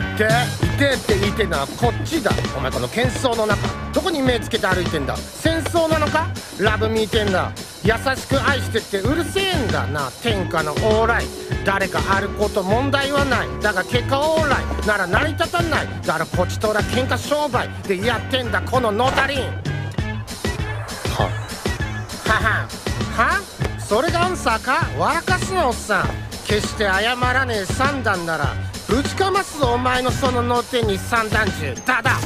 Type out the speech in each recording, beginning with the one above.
ていてって言いてんのはこっちだ。お前この喧騒の中。どこに目つけて歩いてんだ。戦争なのか？ラブミーテンだ。優しく愛してってうるせえんだな天下の往来。誰かあること問題はない。だが結果往来。なら成り立たない。だからこっちとら喧嘩商売。でやってんだ。このノタリンは？ははは？それがアンサーか？笑かすなおっさん。決して謝らねえ三段ならぶちかますぞお前のその脳天に三段銃ただ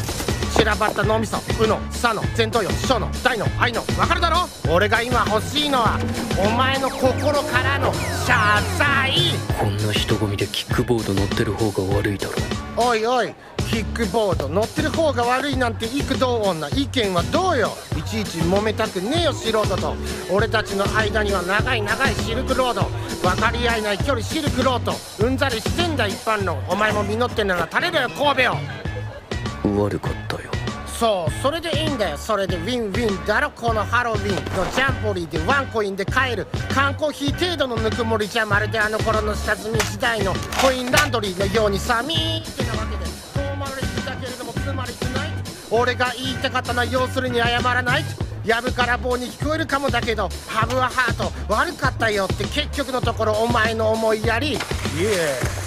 散らばった脳みそうのさの前頭葉小の大の愛のわかるだろ？俺が今欲しいのはお前の心からの謝罪。こんな人混みでキックボード乗ってる方が悪いだろおいおいキックボード乗ってる方が悪いなんて幾度女意見はどうよ？いちいち揉めたくねえよ素人と。俺たちの間には長い長いシルクロード。分かり合えない距離シルクロード。うんざりしてんだ一般論お前も実ってんなら垂れろよ神戸よ悪かったよそうそれでいいんだよ。それでウィンウィンだろこのハロウィン。のジャンボリーでワンコインで買える。缶コーヒー程度のぬくもりじゃまるであの頃の下積み時代のコインランドリーのように寒いってなわけで遠回りだけれどもつまりつない俺が言いたかったのは要するに謝らない。やぶから棒に聞こえるかもだけどハブはハート。悪かったよって結局のところお前の思いやり。イエー